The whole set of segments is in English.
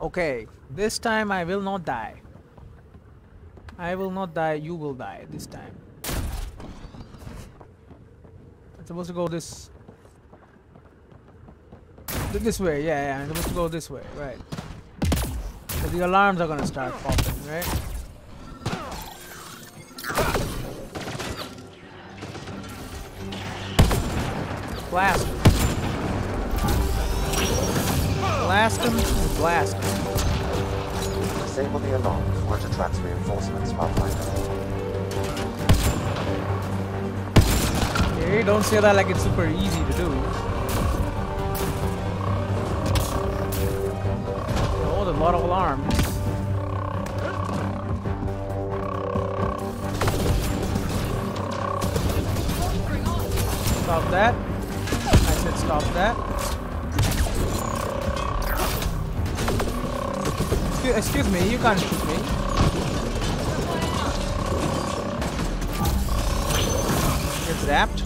Okay, this time I will not die. I will not die, you will die this time. I'm supposed to go this... This way, yeah, yeah, I'm supposed to go this way, right. So the alarms are gonna start popping, right? Blast him. Blast him, blast. Disable the alarms or it attracts reinforcements, Pathfinder. Hey, don't say that like it's super easy to do. Oh, there's a lot of alarms. Stop that. I said stop that. Excuse, excuse me, you can't shoot me. Get zapped.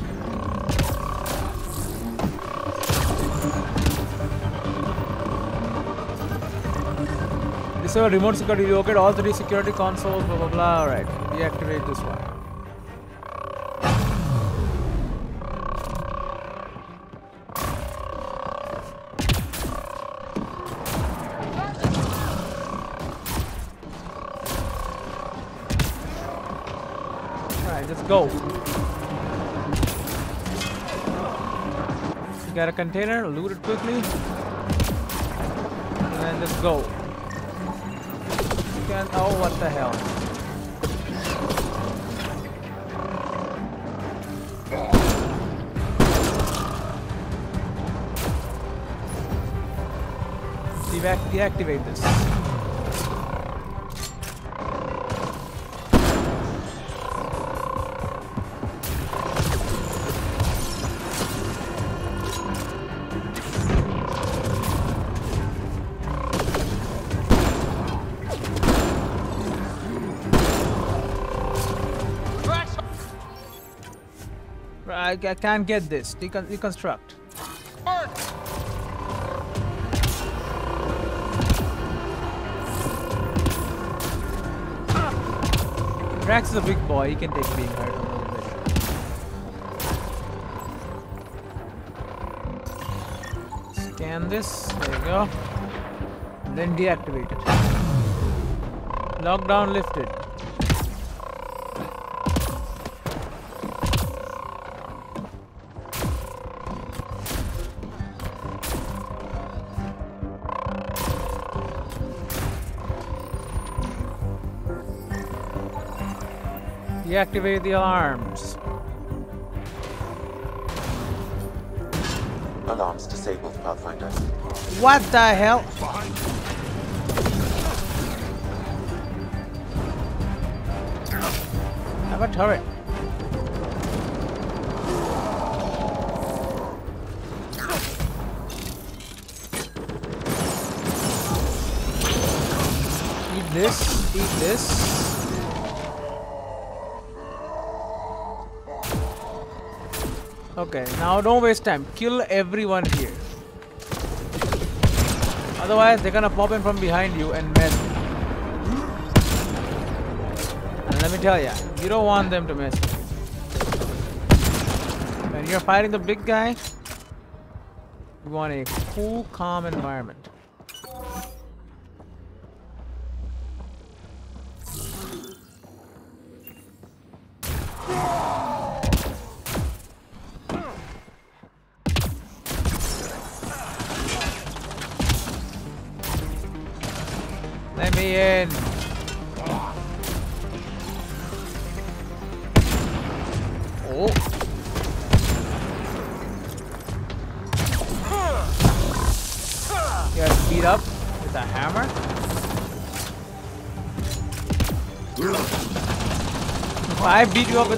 Disable remote security, relocate all three security consoles, blah blah blah. Alright, deactivate this one. Got a container, loot it quickly. And then let's go. Can oh what the hell. Deac deactivate this. I, I can't get this. Decon deconstruct. Drax is a big boy. He can take being hurt a little bit. Scan this. There you go. Then deactivate it. Lockdown lifted. Deactivate the alarms. Alarms disabled, Pathfinder. What the hell? Have a turret. Eat this, eat this. Okay, now don't waste time. Kill everyone here. Otherwise, they're gonna pop in from behind you and mess. And let me tell ya, you don't want them to mess. When you're fighting the big guy, you want a cool, calm environment.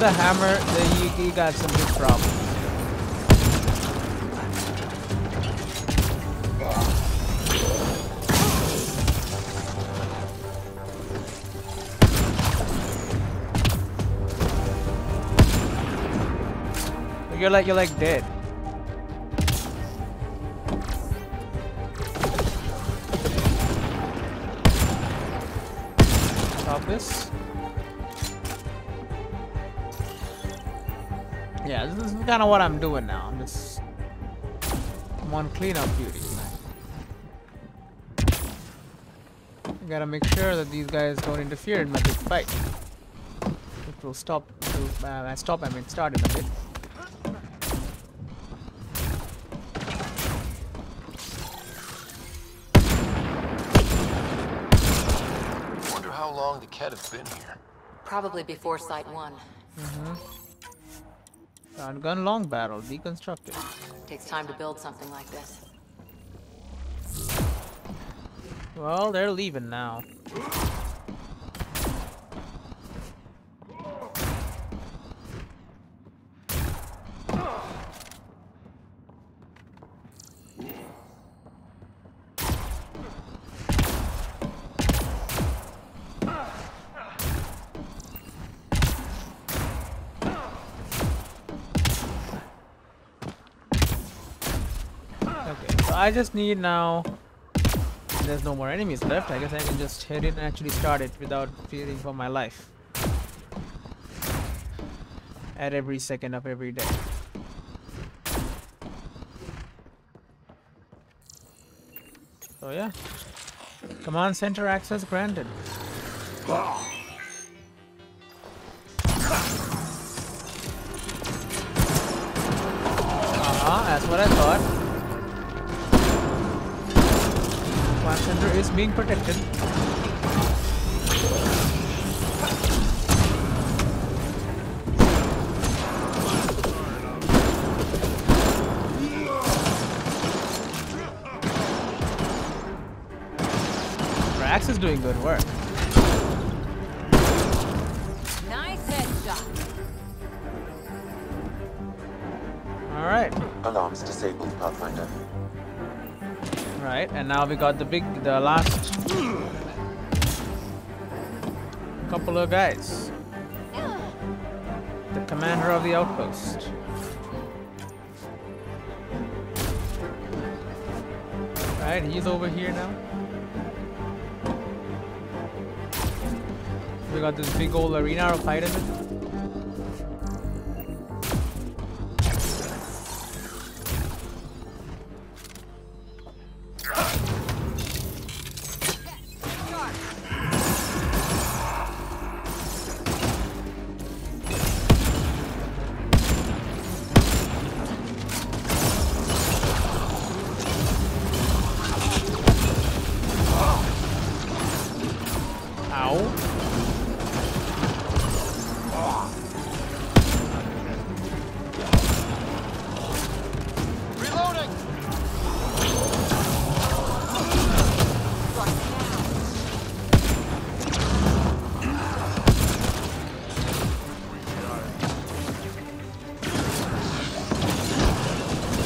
With a hammer, then you, you got some big problems. You're like you're like dead. pop this. Yeah, this is kind of what I'm doing now. I'm just I'm on cleanup duty. I gotta make sure that these guys don't interfere in my big fight. It will stop. Will, uh, stop. I mean, start in a bit. Wonder how long the Kett has been here. Probably before Site 1. Shotgun long barrel deconstructed. Takes time to build something like this. Well, they're leaving now. Okay, so I just need now there's no more enemies left, I guess I can just head in and actually start it without fearing for my life. At every second of every day. So yeah. Command center access granted. Uh-huh, that's what I thought. Is being protected. Rax is doing good work. And now we got the big, the last couple of guys. The commander of the outpost. Right, he's over here now. We got this big old arena to fight in.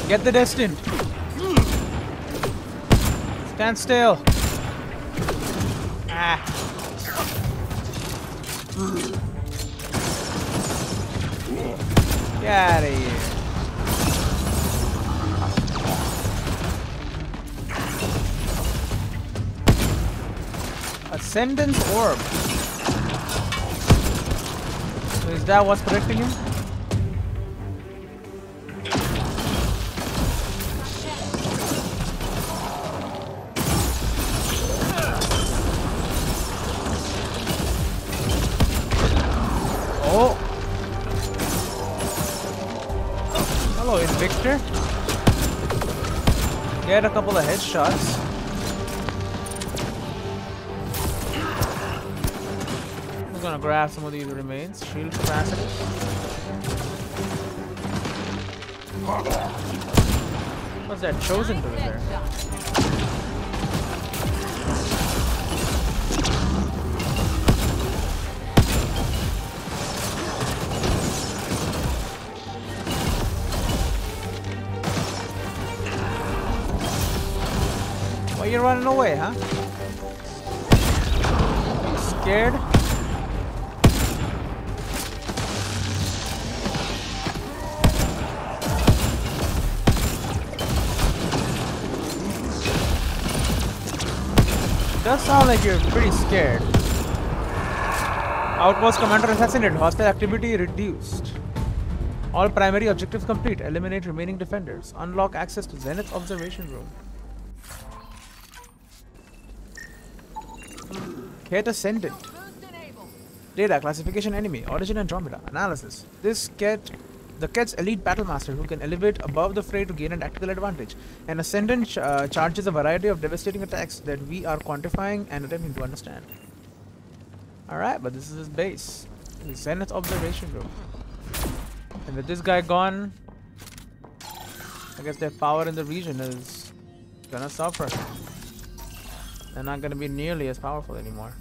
Get the destined. Stand still. Ah. Get out of here. Ascendant Orb. So is that what's protecting him? We're gonna grab some of these remains. Shield capacity. What's that chosen to there? Away, huh? You scared? Does sound like you're pretty scared. Outpost commander assassinated. Hostile activity reduced. All primary objectives complete. Eliminate remaining defenders. Unlock access to Zenith observation room. Kett Ascendant. Data classification enemy. Origin Andromeda. Analysis. This Kett the Kett's elite battlemaster who can elevate above the fray to gain a tactical advantage. An Ascendant ch- uh, charges a variety of devastating attacks that we are quantifying and attempting to understand. Alright, but this is his base. The Zenith observation room. And with this guy gone, I guess their power in the region is gonna suffer. They're not gonna be nearly as powerful anymore.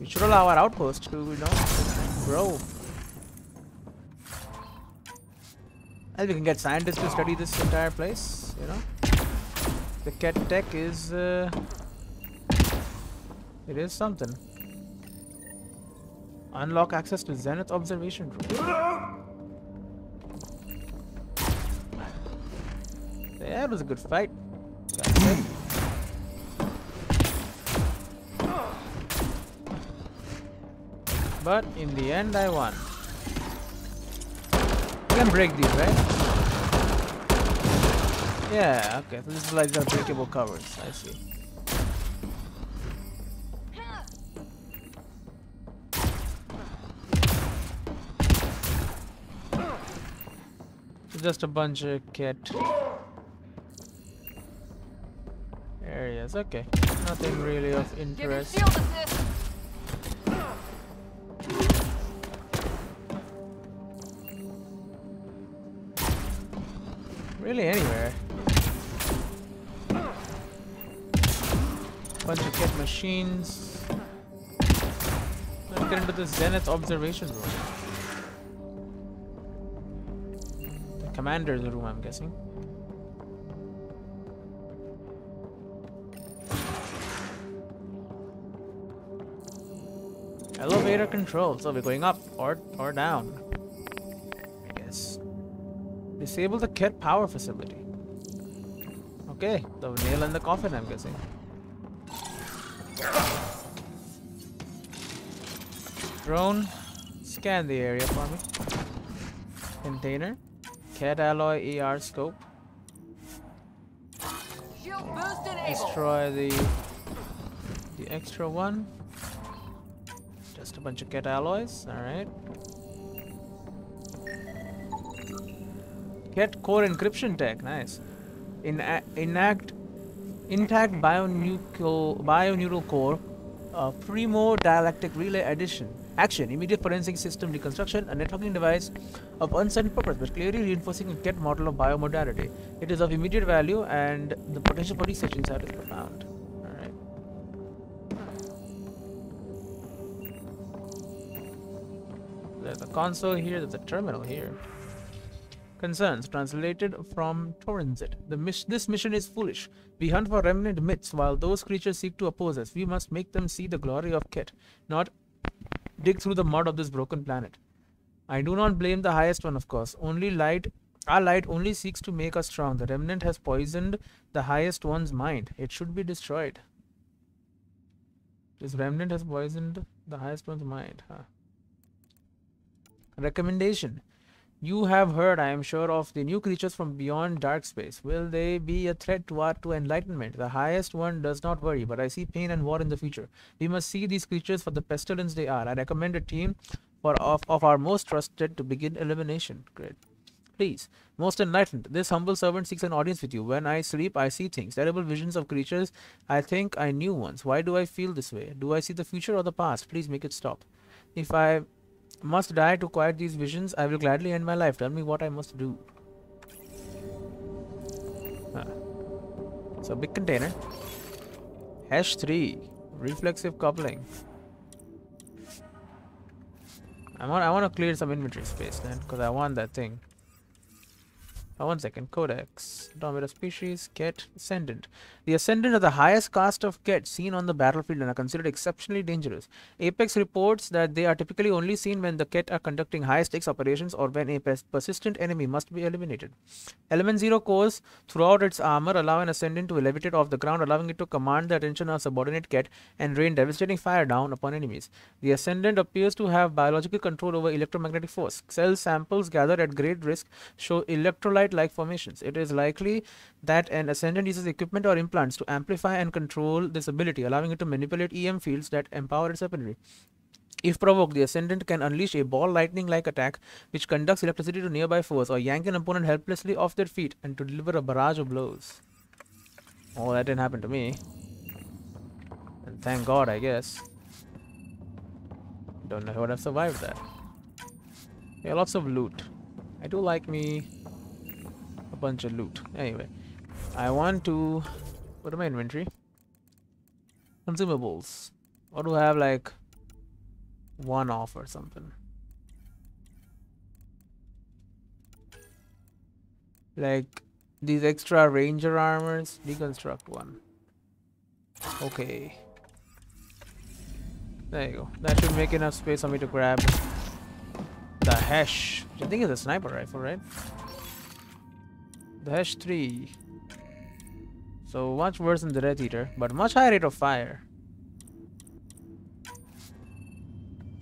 We should allow our outpost to, you know, grow. And we can get scientists to study this entire place, you know. The Kett tech is, uh, it is something. Unlock access to Zenith observation room. Yeah, it was a good fight. But in the end, I won. You can break these, right? Yeah, okay. So this is like the breakable covers. I see. Just a bunch of Kett areas. Okay, nothing really of interest. Really anywhere. Bunch of Kett machines. Let's get into the Zenith observation room. The commander's room, I'm guessing. Elevator control. So we're going up or or down. I guess. Disable the Kett power facility. Okay, the nail in the coffin, I'm guessing. Drone, scan the area for me. Container, Kett alloy ER scope. Shield boost enabled. Destroy the the extra one. A bunch of Kett alloys. All right. Kett core encryption tech. Nice. In enact intact bionuclear bioneural core. Uh, Primo dialectic relay addition. Action. Immediate forensic system reconstruction. A networking device of uncertain purpose, but clearly reinforcing a Kett model of biomodality. It is of immediate value, and the potential for research inside is profound. Console here. There's a terminal here. Concerns translated from Torrenzit. The mis- this mission is foolish. We hunt for remnant myths while those creatures seek to oppose us. We must make them see the glory of Kett, not dig through the mud of this broken planet. I do not blame the highest one, of course. Only light, our light only seeks to make us strong. The remnant has poisoned the highest one's mind. It should be destroyed. This remnant has poisoned the highest one's mind. Huh. Recommendation. You have heard, I am sure, of the new creatures from beyond dark space. Will they be a threat to our to enlightenment? The highest one does not worry, but I see pain and war in the future. We must see these creatures for the pestilence they are. I recommend a team for of, of our most trusted to begin elimination. Great. Please, most enlightened, this humble servant seeks an audience with you. When I sleep, I see things, terrible visions of creatures I think I knew once. Why do I feel this way? Do I see the future or the past? Please make it stop. If I must die to quiet these visions, I will gladly end my life. Tell me what I must do. Huh. So, big container. Hash 3. Reflexive coupling. I want I want to clear some inventory space then because I want that thing. Oh, one second. Codex. Dominant species. Kett. Ascendant. The Ascendant are the highest caste of Kett seen on the battlefield and are considered exceptionally dangerous. Apex reports that they are typically only seen when the Kett are conducting high stakes operations or when a persistent enemy must be eliminated. Element Zero cores throughout its armor allow an Ascendant to levitate off the ground, allowing it to command the attention of subordinate Kett and rain devastating fire down upon enemies. The Ascendant appears to have biological control over electromagnetic force. Cell samples gathered at great risk show electrocyte like formations. It is likely that an Ascendant uses equipment or implants to amplify and control this ability, allowing it to manipulate EM fields that empower its weaponry. If provoked, the Ascendant can unleash a ball lightning like attack which conducts electricity to nearby foes or yank an opponent helplessly off their feet and to deliver a barrage of blows. Oh, that didn't happen to me. And thank God, I guess. Don't know how I'd have survived that. Yeah, lots of loot. I do like me a bunch of loot. Anyway, I want to go to my inventory. Consumables. Or do I have like one off or something? Like these extra ranger armors. Deconstruct one. Okay. There you go. That should make enough space for me to grab the Hesh. Which I think is a sniper rifle, right? The Hesh 3. So much worse than the Red Eater, but much higher rate of fire.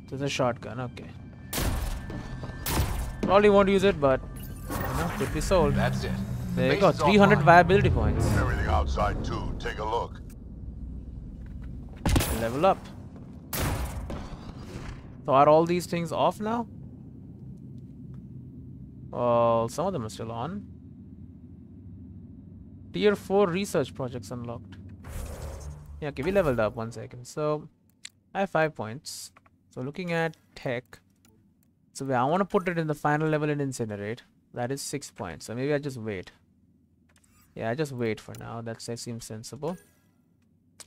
There's a shotgun, okay. Probably won't use it, but you know, could be sold. That's it. There you go, 300 offline. viability points. Everything outside too. Take a look. Level up. So are all these things off now? Well, some of them are still on. Tier 4 research projects unlocked. Yeah, okay, we leveled up one second. So I have 5 points. So looking at tech. So I want to put it in the final level and incinerate. That is 6 points. So maybe I just wait. Yeah, I just wait for now. That seems sensible.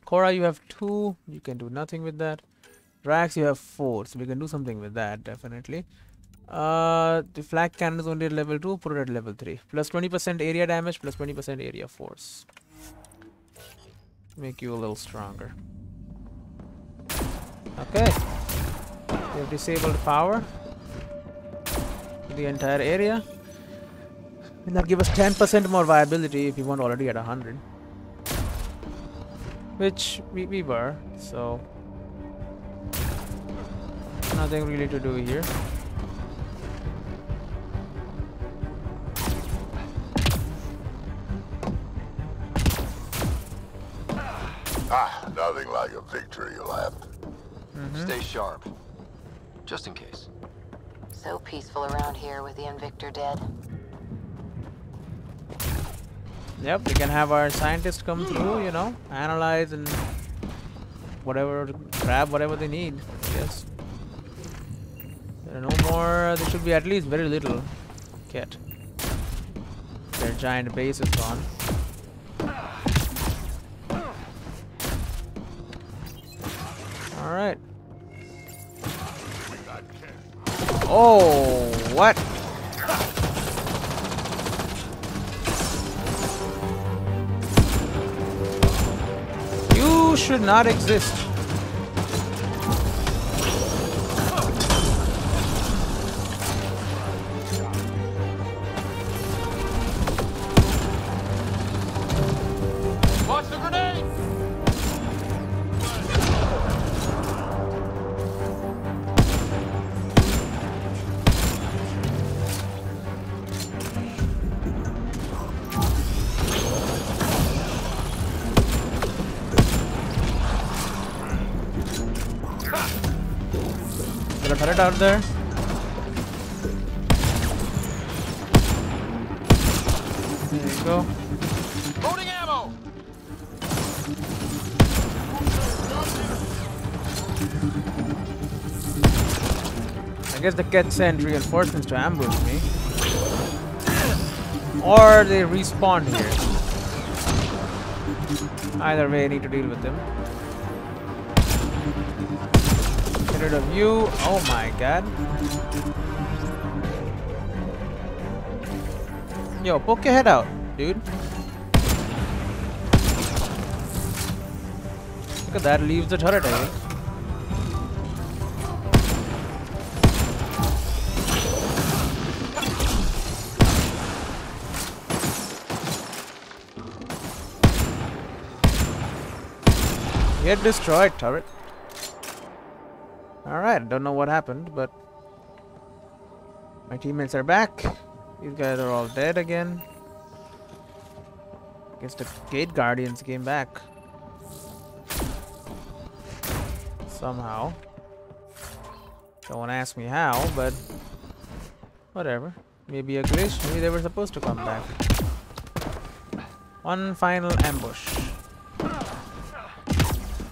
Cora, you have two. You can do nothing with that. Rax, you have four. So we can do something with that, definitely. Uh, the flak cannon is only at level 2. Put it at level 3. Plus 20% area damage, plus 20% area force. Make you a little stronger. Okay. We have disabled power. The entire area. And that give us 10% more viability if we weren't already at 100 which we, we were so nothing really to do here Ah, nothing like a victory left. Stay sharp. Just in case. So peaceful around here with the Invictor dead. yep we can have our scientists come through you know analyze and whatever grab whatever they need yes there are no more there should be at least very little Kett their giant base is gone all right Oh, what? You should not exist. A there. There you go. Loading ammo! I guess the Kett sent reinforcements to ambush me. Or they respawn here. Either way, I need to deal with them. Of you. Oh my god. Yo, poke your head out, dude. Look at that, leaves the turret. Get destroyed, turret. Alright, don't know what happened, but my teammates are back. These guys are all dead again. Guess the gate guardians came back. Somehow. Don't want to ask me how, but whatever. Maybe a glitch, maybe they were supposed to come back. One final ambush.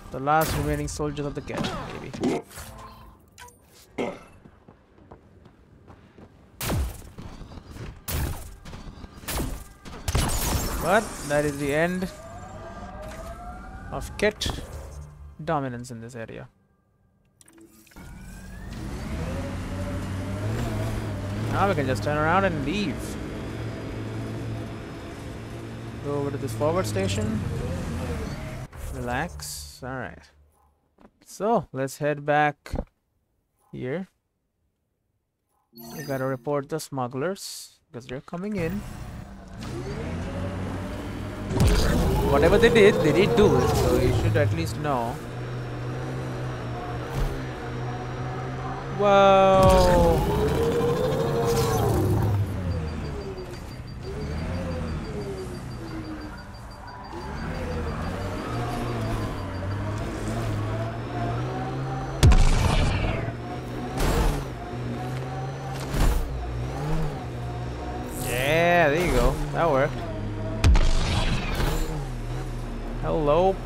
The last remaining soldiers of the Kett, maybe. But that is the end of Kett dominance in this area. Now we can just turn around and leave. Go over to this forward station. Relax. Alright. So, let's head back here. We gotta report the smugglers because they're coming in. Whatever they did, they did do it, so you should at least know. Whoa!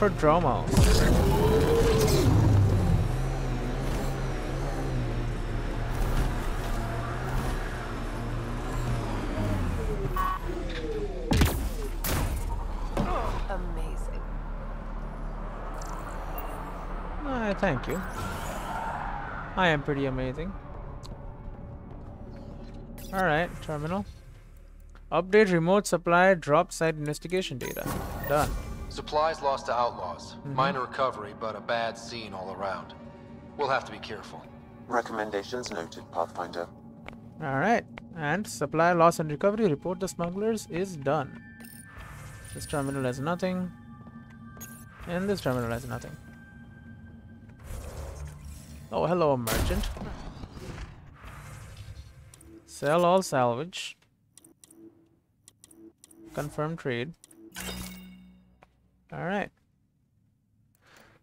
Prodromo. Amazing. Uh, thank you. I am pretty amazing. Alright, terminal. Update remote supply drop site investigation data. Done. Supplies lost to outlaws. Mm-hmm. Minor recovery, but a bad scene all around. We'll have to be careful. Recommendations noted, Pathfinder. Alright, and supply loss and recovery report the smugglers is done. This terminal has nothing. And this terminal has nothing. Oh, hello, merchant. Sell all salvage. Confirm trade. Alright.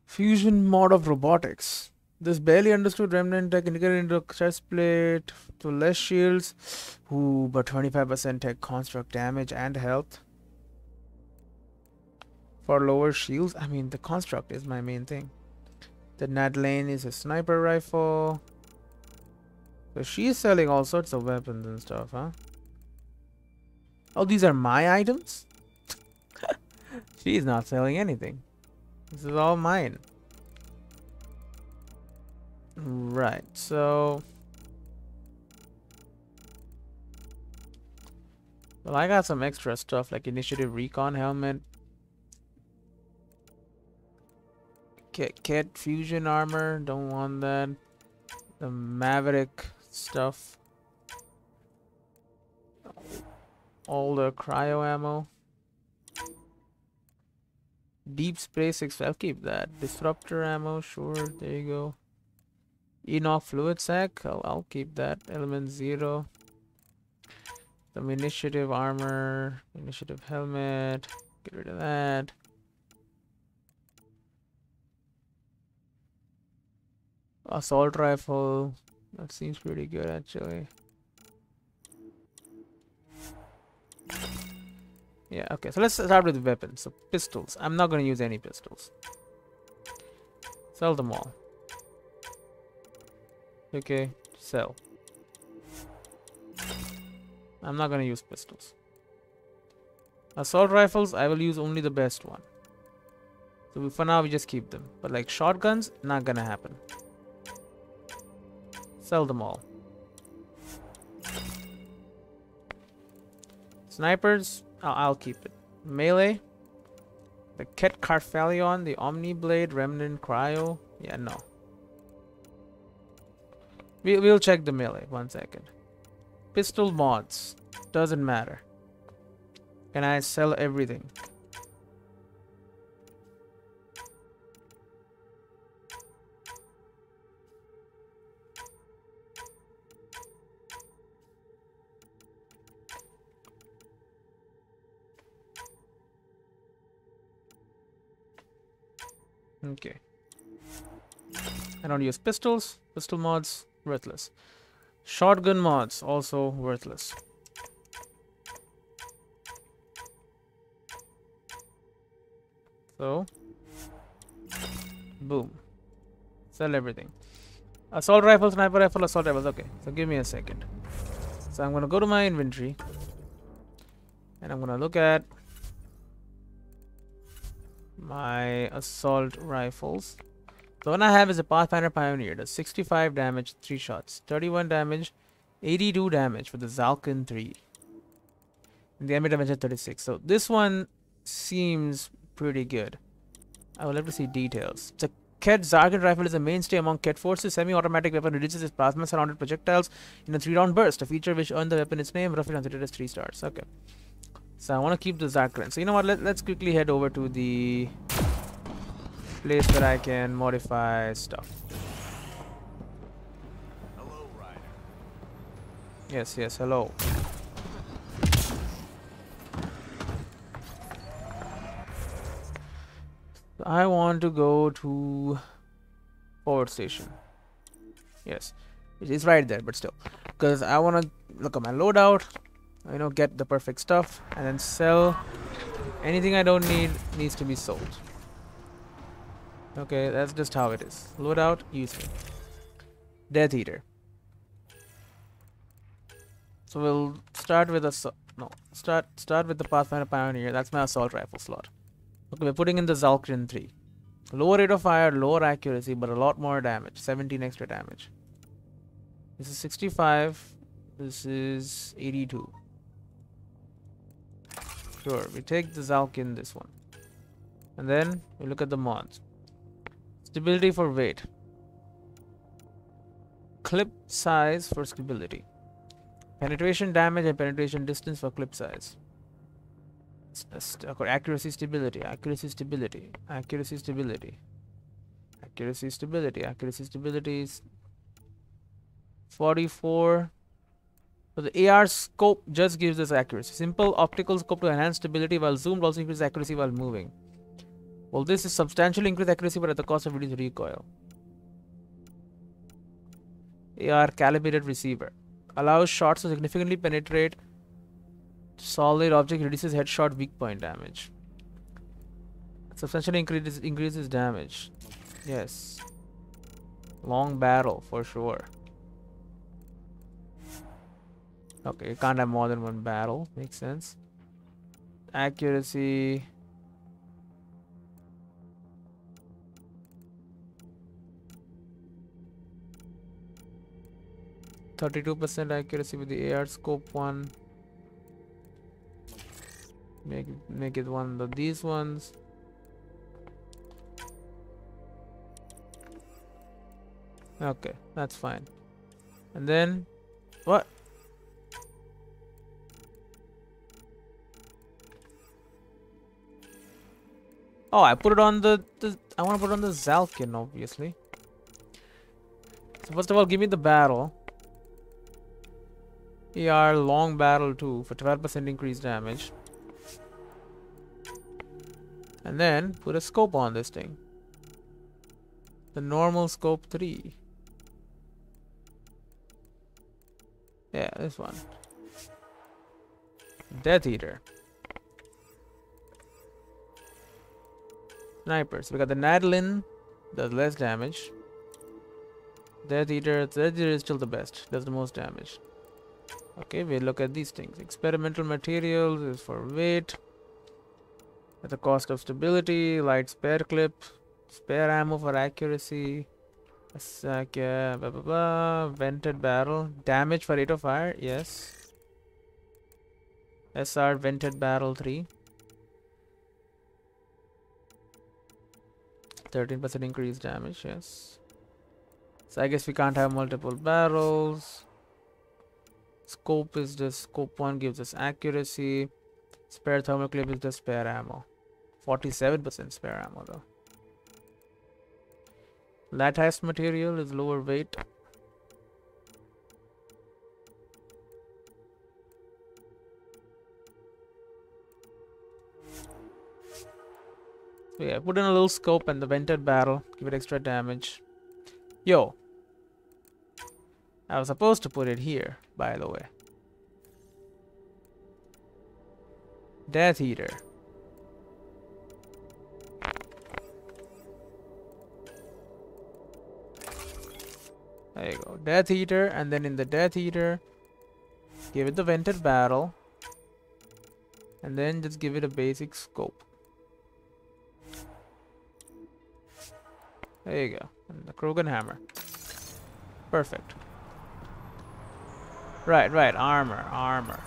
Fusion mod of robotics. This barely understood remnant tech integrated into chest plate to less shields. Ooh, but 25% tech construct damage and health. For lower shields, I mean the construct is my main thing. The Naladen is a sniper rifle. So she's selling all sorts of weapons and stuff, huh? Oh, these are my items? She's not selling anything. This is all mine. Right, so... Well, I got some extra stuff like Initiative Recon Helmet. Kett, Kett Fusion Armor, don't want that. The Maverick stuff. All the cryo ammo. Deep spray 6, I'll keep that. Disruptor ammo, sure, there you go. Enoch fluid sack. I'll, I'll keep that. Element 0. Some initiative armor, initiative helmet, get rid of that. Assault rifle, that seems pretty good actually. Yeah, okay, so let's start with weapons. So pistols. I'm not gonna use any pistols. Sell them all. Okay, sell. I'm not gonna use pistols. Assault rifles, I will use only the best one. So for now, we just keep them. But like shotguns, not gonna happen. Sell them all. Snipers, I'll, I'll keep it. Melee, the Kett Carphalion, the Omni Blade, Remnant, Cryo. Yeah, no. We, we'll check the melee. One second. Pistol mods. Doesn't matter. Can I sell everything? Okay. I don't use pistols. Pistol mods, worthless. Shotgun mods, also worthless. So, boom. Sell everything. Assault rifle, sniper rifle, assault rifles. Okay, so give me a second. So I'm gonna go to my inventory and I'm gonna look at my assault rifles. The one I have is a Pathfinder Pioneer. Does 65 damage, 3 shots. 31 damage, 82 damage for the Zalkin 3. And the enemy damage at 36. So this one seems pretty good. I would love to see details. The Kett Zalkin rifle is a mainstay among Kett forces. Semi-automatic weapon reduces its plasma surrounded projectiles in a 3-round burst. A feature which earned the weapon its name, roughly considered as 3 stars. Okay. So I want to keep the Zalkin. So you know what? Let, let's quickly head over to the place where I can modify stuff. Hello, Ryder. Yes, yes, hello. I want to go to forward station. Yes, it is right there, but still, because I want to look at my loadout, you know, get the perfect stuff, and then sell anything I don't need needs to be sold. Okay, that's just how it is. Loadout, use me. Death Eater. So we'll start with a no start start with the Pathfinder Pioneer. That's my assault rifle slot. Okay, we're putting in the Zalkin 3. Lower rate of fire, lower accuracy, but a lot more damage. 17 extra damage. This is 65. This is 82. Sure, we take the Zalkin this one. And then we look at the mods. Stability for weight. Clip size for stability. Penetration damage and penetration distance for clip size. Uh, okay, accuracy stability, accuracy stability, accuracy stability, accuracy stability, accuracy stability is 44. So the AR scope just gives us accuracy. Simple optical scope to enhance stability while zoomed also increases accuracy while moving. Well, this is substantially increased accuracy but at the cost of reduced recoil. AR calibrated receiver allows shots to significantly penetrate solid object reduces headshot weak point damage substantially increases increases damage yes long barrel for sure okay you can't have more than one barrel makes sense. Accuracy. Thirty-two percent accuracy with the AR scope one. Make make it one of these ones. Okay that's fine. And then what oh I put it on the, the I want to put on the Zalkin obviously so first of all give me the barrel ER long barrel too for 12% increased damage and then put a scope on this thing. The normal scope 3. Yeah, this one. Death Eater. Snipers. We got the Naladen, does less damage. Death Eater, Death Eater is still the best, does the most damage. Okay, we look at these things. Experimental materials is for weight. At the cost of stability, light spare clip, spare ammo for accuracy, blah blah blah, vented barrel, damage for rate of fire, yes. SR Vented Barrel 3. 13% increased damage, yes. So I guess we can't have multiple barrels. Scope is just scope 1 gives us accuracy. Spare thermal clip is the spare ammo. 47% spare ammo though. Lattice material is lower weight. Yeah, put in a little scope and the vented barrel. Give it extra damage. Yo. I was supposed to put it here, by the way. Death Eater. There you go. Death Eater, and then in the Death Eater, give it the vented barrel. And then just give it a basic scope. There you go. And the Krogan hammer. Perfect. Right, right. Armor, armor.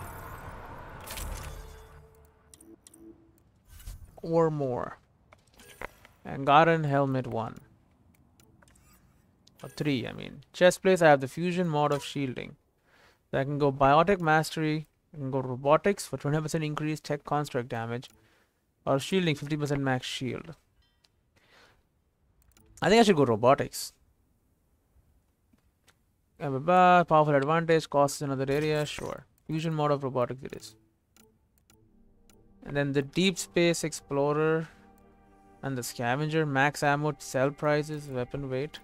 Or more. And Garen helmet 1. Or 3, I mean. Chest plate, I have the fusion mod of shielding. So I can go biotic mastery. I can go robotics for 20% increased tech construct damage. Or shielding 50% max shield. I think I should go robotics. Powerful advantage, costs another area, sure. Fusion mode of robotics it is. And then the Deep Space Explorer and the Scavenger, max ammo, sell prices, weapon weight.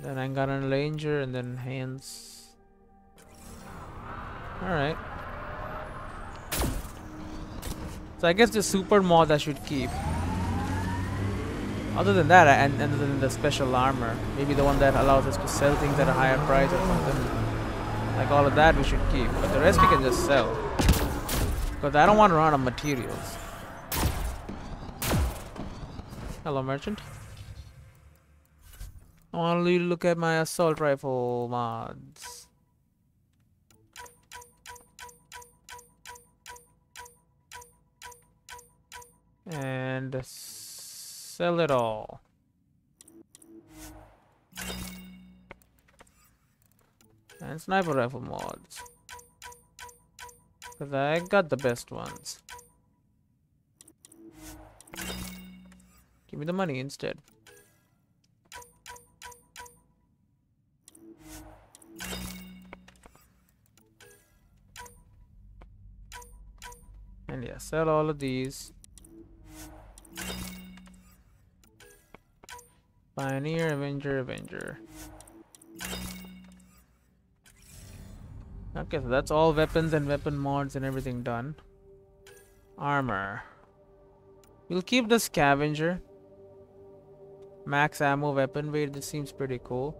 Then I got an Ranger and then hands. Alright. So I guess the super mod I should keep. Other than that, and other than the special armor, maybe the one that allows us to sell things at a higher price or something. Like all of that we should keep, but the rest we can just sell. Because I don't want to run out of materials. Hello, merchant. To look at my assault rifle mods. And sell it all. And sniper rifle mods. Because I got the best ones. Give me the money instead. And yeah, sell all of these. Pioneer, Avenger, Avenger. Okay, so that's all weapons and weapon mods and everything done. Armor. We'll keep the Scavenger. Max ammo weapon weight, this seems pretty cool.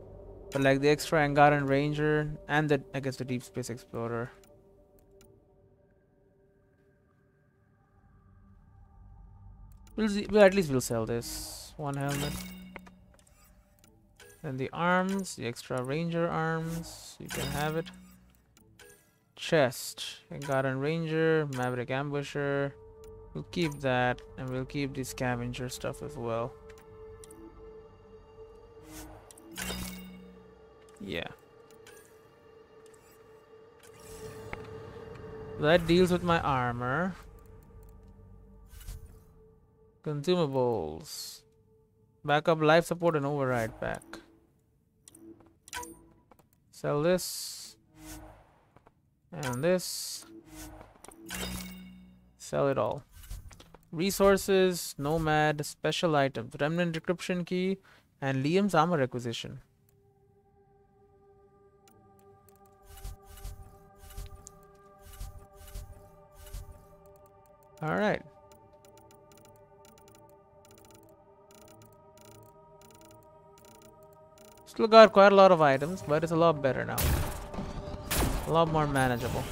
But like the extra Angaran Ranger and the, I guess the Deep Space Explorer. We'll, see, at least we'll sell this. One helmet. And the arms, the extra ranger arms, you can have it. Chest, Garden Ranger, Maverick Ambusher. We'll keep that, and we'll keep the scavenger stuff as well. Yeah. That deals with my armor. Consumables. Backup life support and override pack. Sell this. And this. Sell it all. Resources, Nomad, Special Items, Remnant Decryption Key, and Liam's Armor Acquisition. Alright. Still got quite a lot of items, but it's a lot better now. A lot more manageable.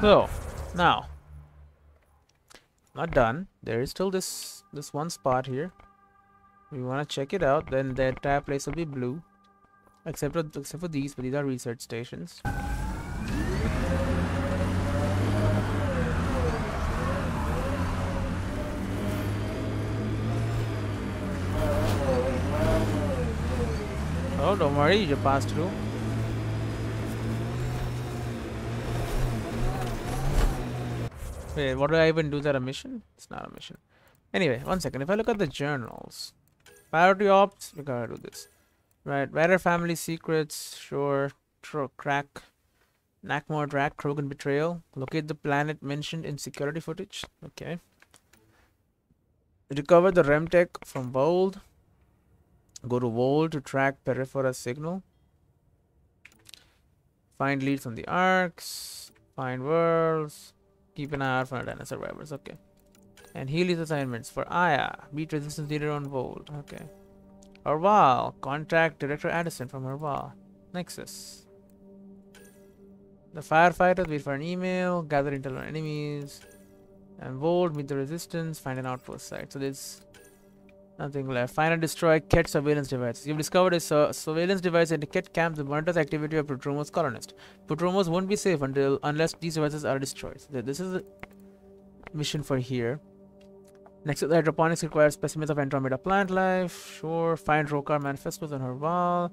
So, now, not done. There is still this this one spot here. we want to check it out, then the entire place will be blue. Except for, except for these, but these are research stations. Oh, don't worry, you just pass through. Wait, what do I even do? Is that a mission? It's not a mission. Anyway, one second. If I look at the journals, priority ops, we gotta do this. Right, Ryder family secrets, sure. Tro crack, Nakmor Drack, Krogan betrayal. Locate the planet mentioned in security footage. Okay. Recover the Remtech from Voeld. Go to Voeld to track Peripheral signal. Find leads on the arks. Find worlds. Keep an eye out for Adana survivors. Okay. And heal his assignments for Aya. Beat resistance leader on Voeld. Okay. Havarl. Contact Director Addison from Havarl. Nexus. The firefighters wait for an email. Gather intel on enemies. And Voeld. Meet the resistance. Find an outpost site. So there's nothing left. Find and destroy Kett surveillance devices. You've discovered a su surveillance device in the Kett camp that monitors activity of Prodromos colonists. Prodromos won't be safe until unless these devices are destroyed. So this is a mission for here. Next, the hydroponics requires specimens of Andromeda plant life. Sure. Find Roekaar manifestos on Havarl.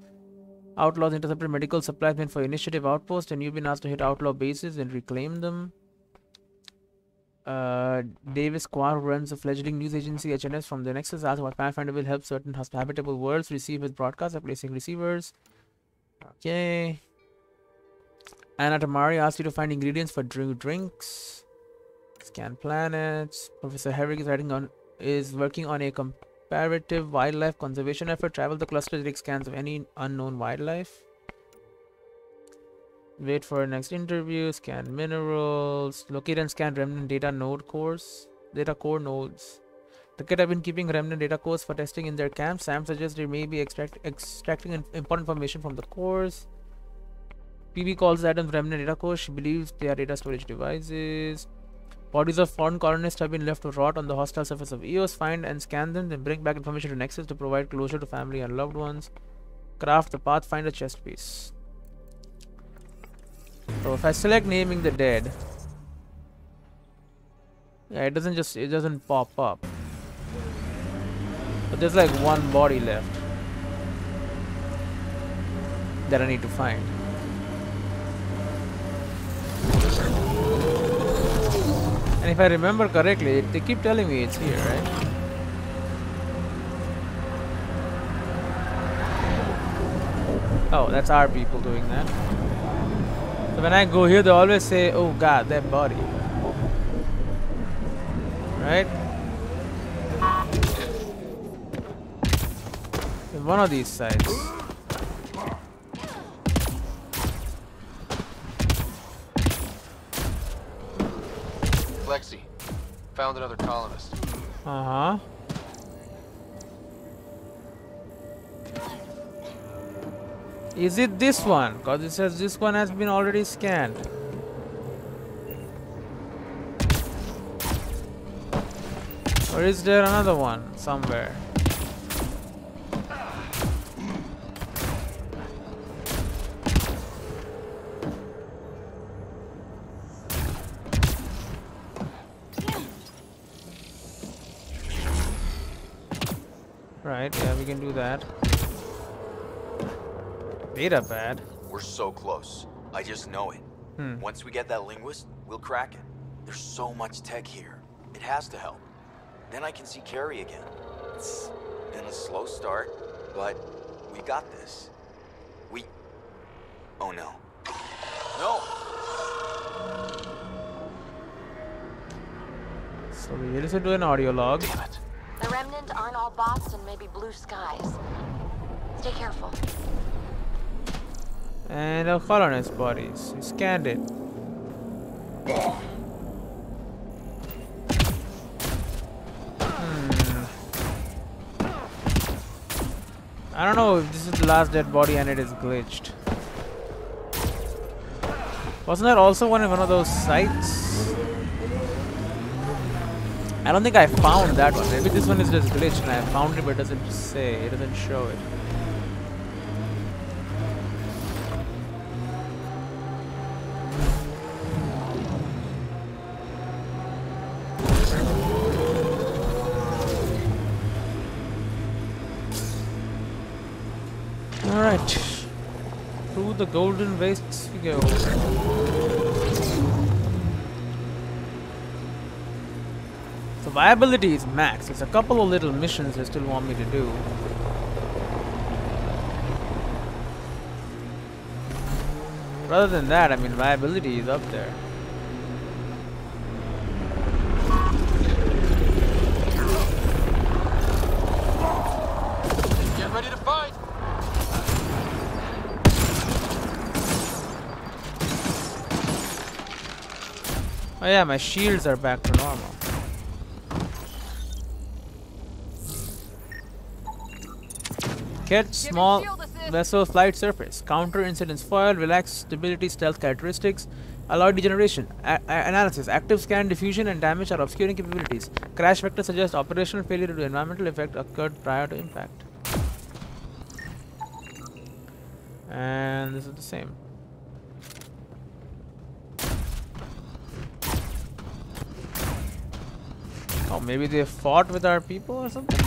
Outlaws intercepted medical supplies meant for initiative outpost, and you've been asked to hit outlaw bases and reclaim them. Uh, Davis Quar runs a fledgling news agency HNS from the Nexus asks what Pathfinder will help certain habitable worlds receive his broadcasts by placing receivers. Okay. Anna Tamari asks you to find ingredients for drink drinks. Scan planets. Professor Herrick is writing on is working on a comparative wildlife conservation effort. Travel the cluster to take scans of any unknown wildlife. Wait for next interview. Scan minerals. Locate and scan remnant data node cores. Data core nodes. The Kett have been keeping remnant data cores for testing in their camp. Sam suggests they may be extract extracting important information from the cores. PB calls Adams remnant data cores. She believes they are data storage devices. Bodies of foreign colonists have been left to rot on the hostile surface of EOS. Find and scan them, then bring back information to Nexus to provide closure to family and loved ones. Craft the Pathfinder chest piece. So if I select naming the dead, yeah, it doesn't just it doesn't pop up. But there's like one body left that I need to find. And if I remember correctly, they keep telling me it's here, right? Oh, that's our people doing that. When I go here, they always say, oh god, that body. Right? In one of these sides. Lexi, found another colonist. Uh-huh. Is it this one? Because it says this one has been already scanned. Or is there another one somewhere? Right, yeah, we can do that. Beta bad. We're so close. I just know it. Hmm. Once we get that linguist, we'll crack it. There's so much tech here. It has to help. Then I can see Carrie again. It's been a slow start, but we got this. We... Oh no. No! So we listen to an audio log. Damn it. The remnant aren't all bots and maybe blue skies. Stay careful. And a colonist bodies. We scanned it. Hmm. I don't know if this is the last dead body and it is glitched. Wasn't there also one in one of those sites? I don't think I found that one. Maybe this one is just glitched and I found it but it doesn't say, it doesn't show it. Golden wastes we go. So viability is max. There's a couple of little missions they still want me to do. But other than that, I mean viability is up there. Yeah, my shields are back to normal. Get small vessel flight surface. Counter incidents foil, relax stability, stealth characteristics, alloy degeneration, analysis, active scan, diffusion, and damage are obscuring capabilities. Crash vector suggests operational failure due to environmental effect occurred prior to impact. And this is the same. Oh, maybe they fought with our people or something?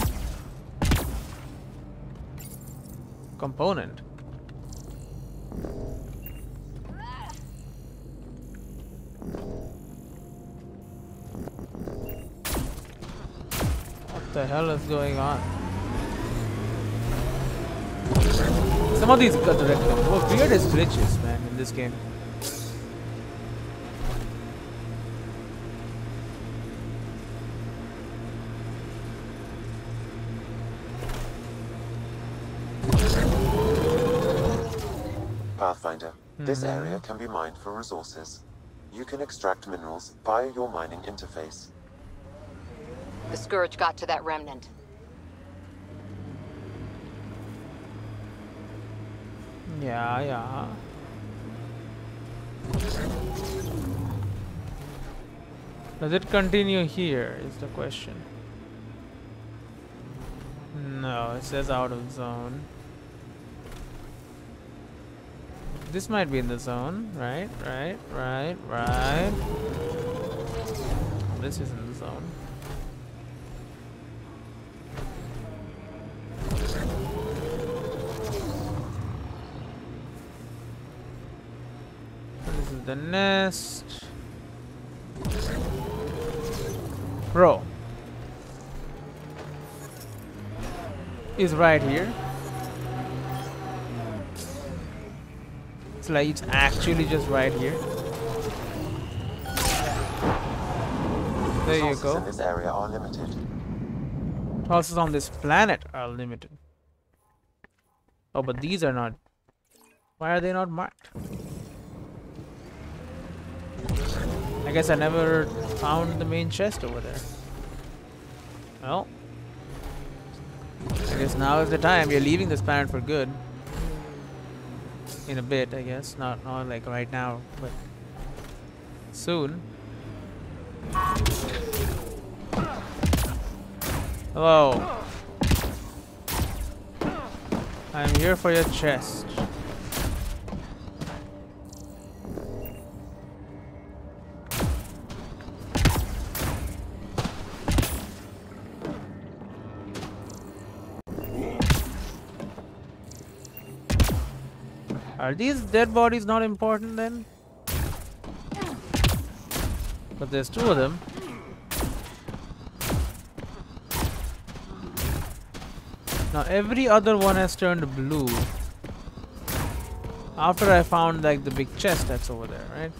Component. What the hell is going on? Some of these weirdest glitches, man, in this game. Pathfinder, this mm-hmm. area can be mined for resources. You can extract minerals via your mining interface. The Scourge got to that remnant. Yeah, yeah. Does it continue here is the question. No, it says out of zone. This might be in the zone, right? Right, right, right. This is in the zone. This is the nest. Bro. Is right here. It's like it's actually just right here. There you go. in this area are limited. Resources on this planet are limited. Oh, but these are not. Why are they not marked? I guess I never found the main chest over there. Well, I guess now is the time. We're leaving this planet for good. In a bit, I guess. Not not like right now, but soon. Hello. I'm here for your chest. Are these dead bodies not important then? But there's two of them. Now every other one has turned blue. After I found like the big chest that's over there, right?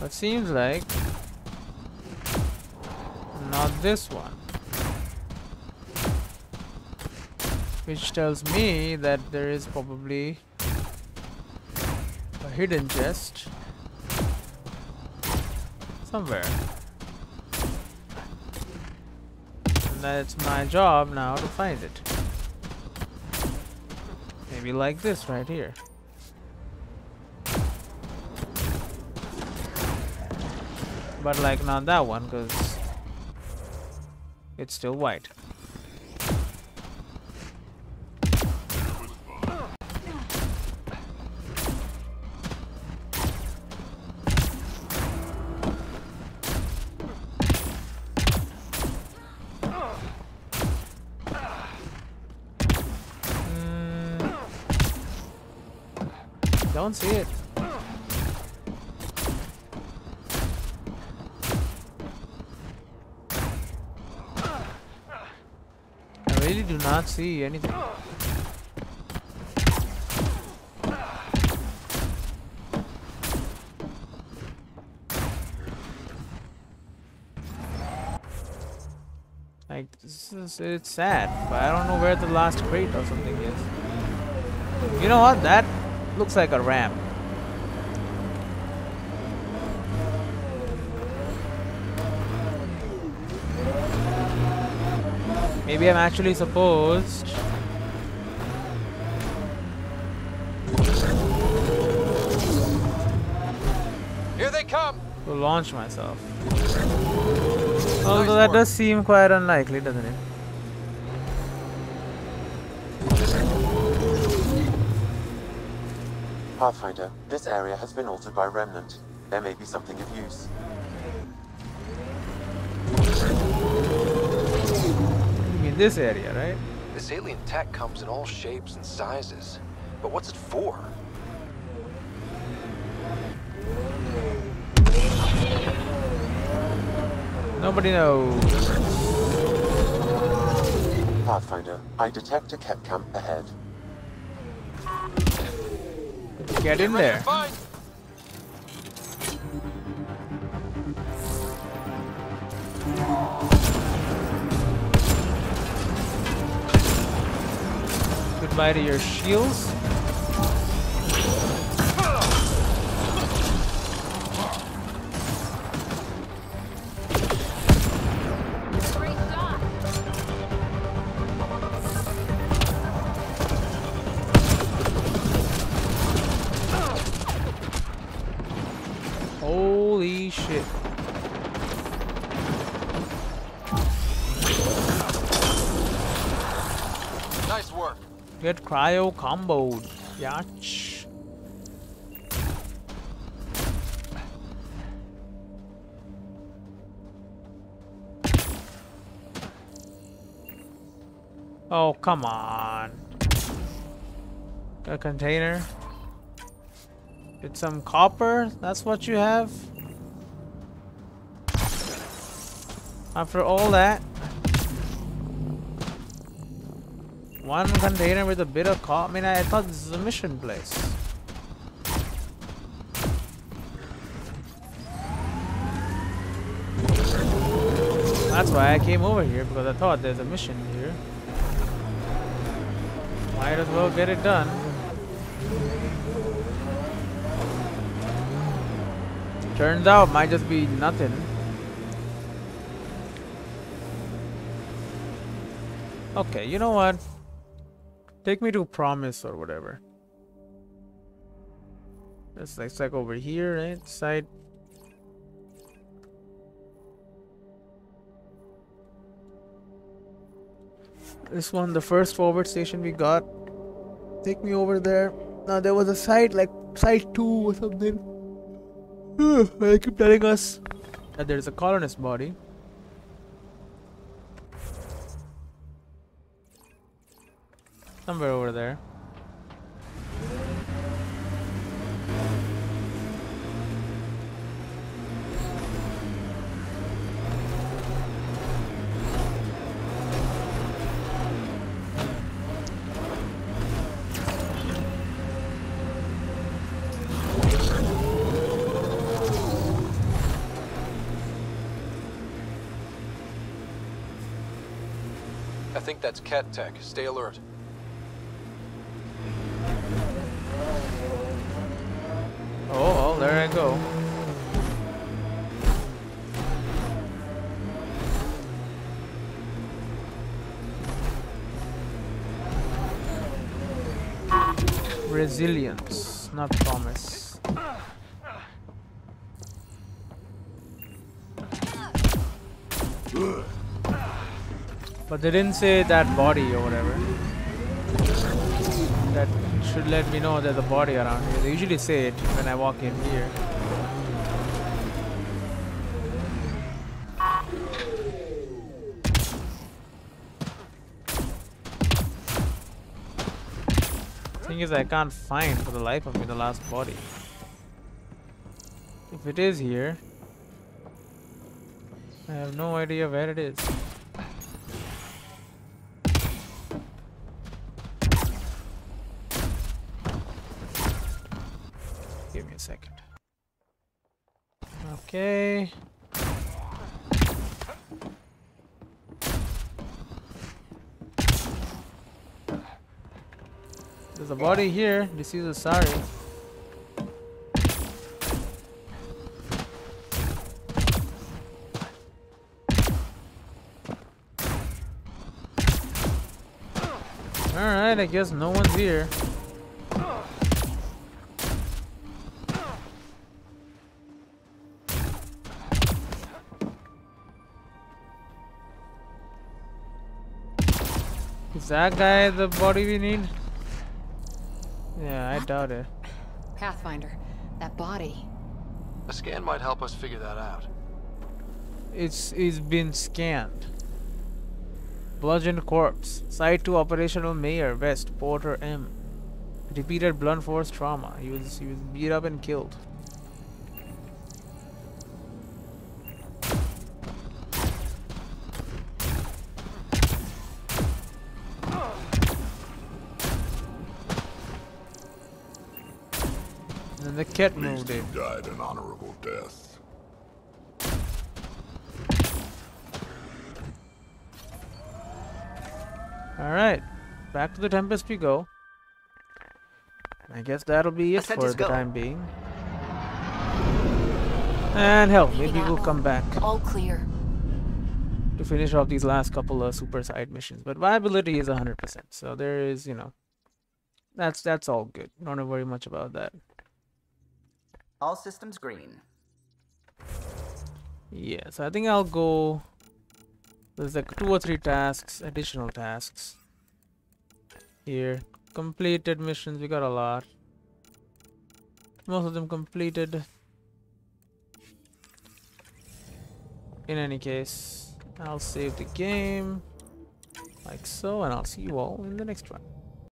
But seems like not this one. Which tells me that there is probably a hidden chest somewhere. And that's my job now to find it. Maybe like this right here. But like not that one because it's still white. Don't see it. I really do not see anything. Like this is it's sad, but I don't know where the last crate or something is. You know what? That looks like a ramp. Maybe I'm actually supposed Here they come! to launch myself. Although that does seem quite unlikely, doesn't it? Pathfinder, this area has been altered by Remnant. There may be something of use. You mean this area, right? This alien tech comes in all shapes and sizes. But what's it for? Nobody knows. Pathfinder, I detect a Kett camp ahead. Get in there. Goodbye to your shields. Get cryo comboed. Yach. Oh, come on. A container. With some copper? That's what you have? After all that? One container with a bit of copper? I mean, I thought this is a mission place. That's why I came over here, because I thought there's a mission here. Might as well get it done. Turns out, might just be nothing. Okay, you know what? Take me to Promise or whatever. Like, it's like over here, right? Side. This one, the first forward station we got. Take me over there. Now there was a site like site two or something. They keep telling us that there's a colonist body. Somewhere over there. I think that's Kett Tech. Stay alert. Oh, well, there I go. Resilience, not promise. But they didn't say that body or whatever. Should let me know there's a body around here. They usually say it when I walk in here. Thing is, I can't find for the life of me the last body. If it is here, I have no idea where it is. Body here. This is a sorry. Alright, I guess no one's here. Is that guy the body we need? Yeah, I doubt it. Pathfinder, that body. A scan might help us figure that out. It's it's been scanned. Bludgeoned corpse. Site to operational mayor West Porter M. Repeated blunt force trauma. He was he was beat up and killed. Cat At least moved he in. died an honorable death. Alright. Back to the Tempest we go. I guess that'll be it for the go. time being. And hell, maybe Leaving we'll come back All clear. to finish off these last couple of super side missions. But viability is 100%. So there is, you know, that's that's all good. Don't worry much about that. All systems green. Yeah, so I think I'll go. There's like two or three tasks, additional tasks. Here, completed missions. We got a lot. Most of them completed. In any case, I'll save the game like so, and I'll see you all in the next one.